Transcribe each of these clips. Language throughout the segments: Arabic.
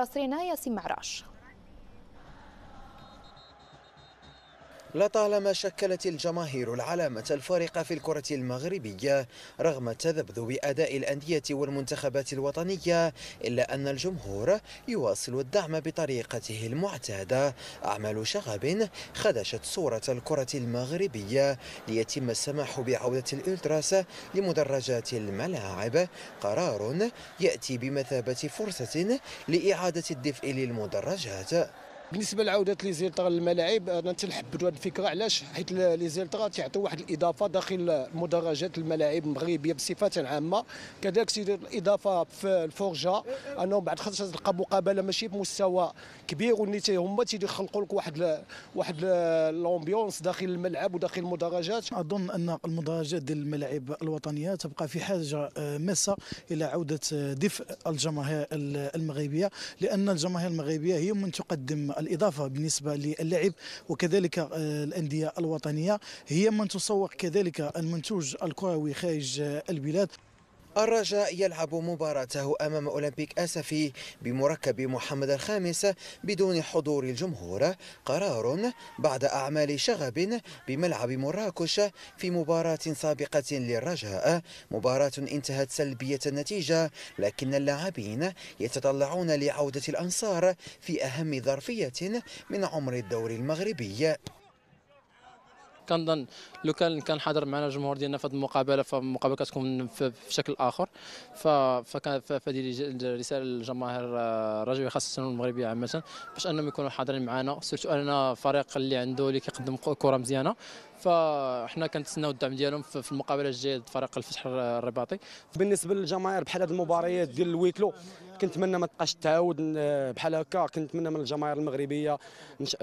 راسرينا ياسين معراش لطالما شكلت الجماهير العلامة الفارقة في الكرة المغربية رغم تذبذب أداء الأندية والمنتخبات الوطنية إلا أن الجمهور يواصل الدعم بطريقته المعتادة. أعمال شغب خدشت صورة الكرة المغربية ليتم السماح بعودة الإلتراس لمدرجات الملاعب. قرار يأتي بمثابة فرصة لإعادة الدفء للمدرجات. بالنسبة لعودة les ultras للملاعب أنا تنحبذوا هذه الفكرة علاش؟ حيت les ultras تعطيو واحد الإضافة داخل مدرجات الملاعب المغربية بصفة عامة. كذلك تيدير الإضافة في الفرجه انهم بعد خاطر تلقى مقابلة ماشي بمستوى كبير واللي هما تيخلقوا لك واحد واحد l'ambiance داخل الملعب وداخل المدرجات. أظن أن المدرجات ديال الملاعب الوطنية تبقى في حاجة آه، ماسة إلى عودة دفء الجماهير المغربية لأن الجماهير المغربية هي من تقدم الإضافة بالنسبة للعب وكذلك آه، الأندية الوطنية هي من تسوق كذلك المنتوج الكروي خارج البلاد. الرجاء يلعب مباراته أمام أولمبيك أسفي بمركب محمد الخامس بدون حضور الجمهور. قرار بعد أعمال شغب بملعب مراكش في مباراة سابقة للرجاء. مباراة انتهت سلبية النتيجة لكن اللاعبين يتطلعون لعودة الأنصار في أهم ظرفية من عمر الدوري المغربي. كنظن لو كان كان حاضر معنا الجمهور ديالنا في هذه المقابلة فالمقابلة كتكون في شكل آخر. فهذه رسالة للجماهير الرجويه خاصة المغربيه عامة باش أنهم يكونوا حاضرين معنا. سيرتو أننا فريق اللي عنده اللي كيقدم كرة مزيانة. فاحنا كنتسناو الدعم ديالهم في المقابلة الجاية ضد فريق الفتح الرباطي. بالنسبة للجماهير بحال هذه المباريات ديال الويكلو كنتمنى ما تبقاش تعاود بحال هكا كنتمنى من الجماهير المغربية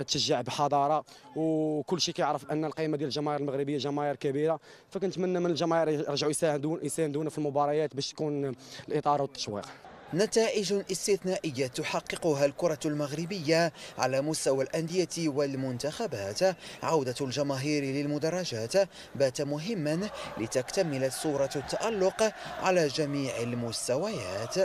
تشجع بحضارة. وكل شيء كيعرف أن القيمة ديال الجماهير المغربية جماهير كبيرة. فكنتمنى من الجماهير يرجعوا يساندون يساندونا في المباريات باش تكون الإطار والتشويق. نتائج استثنائية تحققها الكرة المغربية على مستوى الأندية والمنتخبات. عودة الجماهير للمدرجات. بات مهما لتكتمل صورة التألق على جميع المستويات.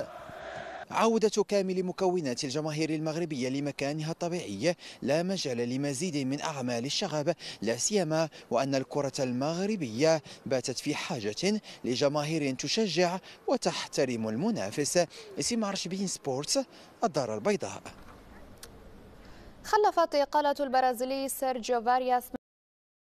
عودة كامل مكونات الجماهير المغربية لمكانها الطبيعي. لا مجال لمزيد من أعمال الشغب لا سيما وأن الكرة المغربية باتت في حاجة لجماهير تشجع وتحترم المنافس. اسم عرش سبورتس الدار البيضاء. خلفت إقالة البرازيلي سيرجيو فارياس